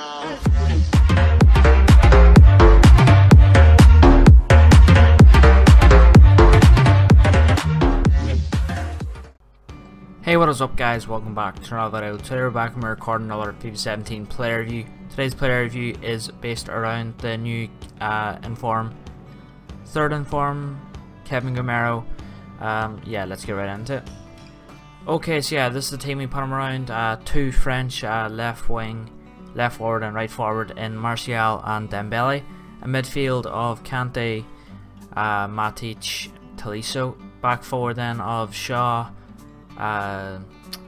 Hey what is up guys, welcome back to another video. Today we're back and we're recording another FIFA 17 player review. Today's player review is based around the new uh, inform, third inform, Kevin Gameiro. Um, yeah, let's get right into it. Okay, so yeah, this is the team we put him around. Uh, two French uh, left wing, left forward and right forward in Martial and Dembele. A midfield of Kante, uh, Matic, Tolisso. Back forward then of Shaw, uh,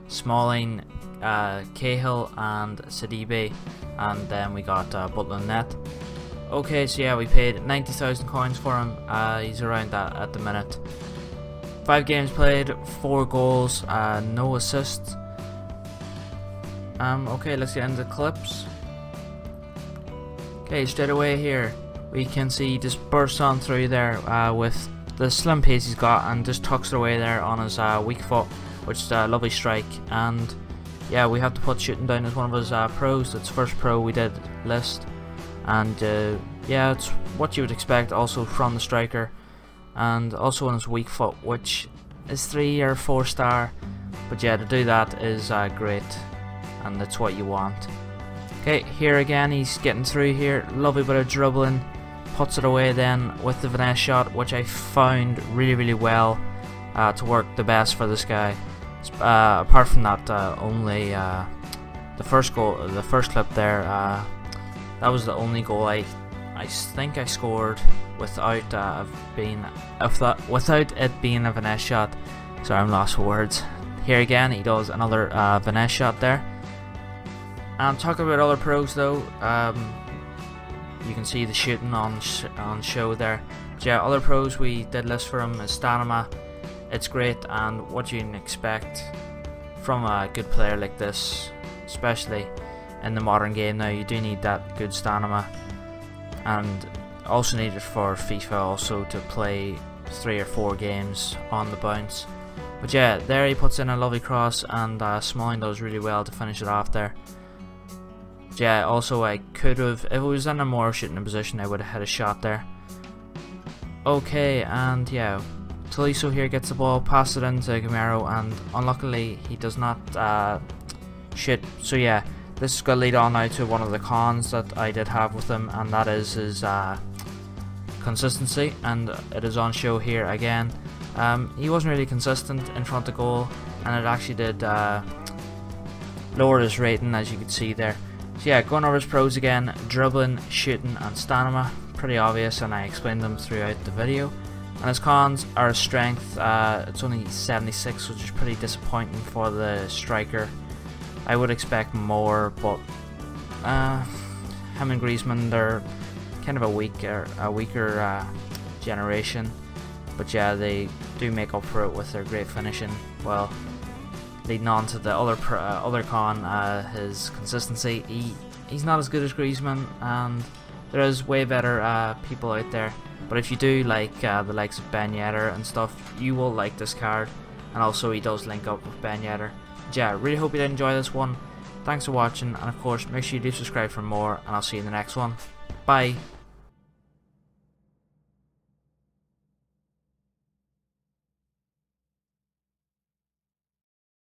Smalling, uh, Cahill and Sidibe and then we got uh, Butland net. Okay, so yeah, we paid 90,000 coins for him. Uh, he's around that at the minute. Five games played, four goals, uh, no assists. Um, okay, let's get into the clips. Okay, straight away here, we can see just bursts on through there uh, with the slim pace he's got and just tucks it away there on his uh, weak foot which is a lovely strike. And yeah we have to put shooting down as one of his uh, pros. It's first pro we did list. And uh, yeah it's what you would expect also from the striker. And also on his weak foot which is 3 or 4 star. But yeah to do that is uh, great and that's what you want okay here again he's getting through here lovely bit of dribbling puts it away then with the finesse shot which I found really really well uh, to work the best for this guy uh, apart from that, uh, only uh, the first goal, the first clip there, uh, that was the only goal I, I think I scored without uh, being, if that, without it being a finesse shot. Sorry, I'm lost for words. Here again, he does another finesse shot there. And talking about other pros though, um, you can see the shooting on sh on show there. But yeah, other pros we did list for him is Stanima, it's great. And what you can expect from a good player like this especially in the modern game? Now you do need that good stamina. And also need it for FIFA also to play three or four games on the bounce. But yeah there he puts in a lovely cross and uh, Smalling does really well to finish it off there yeah also I could have if it was in a more shooting position I would have had a shot there okay and yeah Tolisso here gets the ball, passes it into Gameiro, and unluckily he does not uh, shit. So yeah, this is going to lead on now to one of the cons that I did have with him, and that is his uh, consistency, and it is on show here again. Um, he wasn't really consistent in front of goal, and it actually did uh, lower his rating, as you can see there. So yeah, going over his pros again, dribbling, shooting, and stamina, pretty obvious, and I explained them throughout the video. And his cons are his strength, uh, it's only 76 which is pretty disappointing for the striker. I would expect more but uh, him and Griezmann they're kind of a weaker, a weaker uh, generation but yeah they do make up for it with their great finishing. Well leading on to the other uh, other con, uh, his consistency. He he's not as good as Griezmann, and there is way better uh, people out there. But if you do like uh, the likes of Ben Yedder and stuff, you will like this card. And also he does link up with Ben Yedder. But yeah, really hope you did enjoy this one. Thanks for watching, and of course, make sure you do subscribe for more, and I'll see you in the next one. Bye.